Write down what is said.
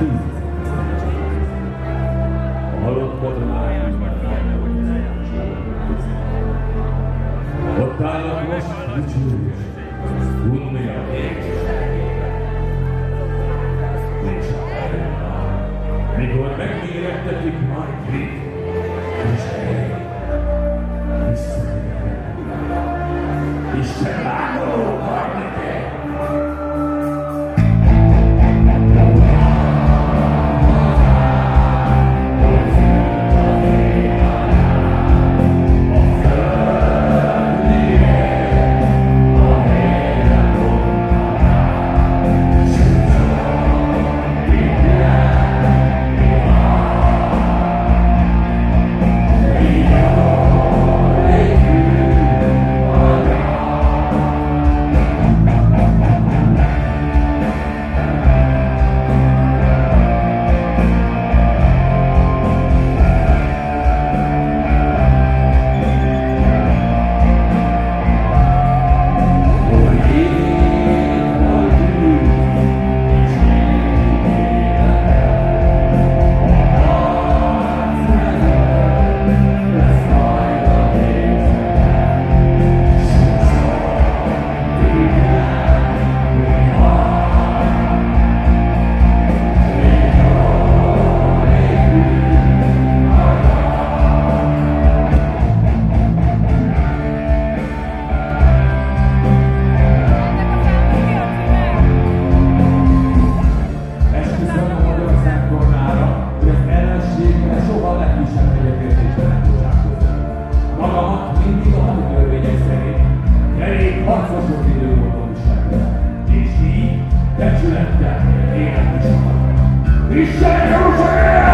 tűz. A halottakra már Ott állnak most dicsős, unnia. Mikor megérettetik majd that's left out in the end. He said,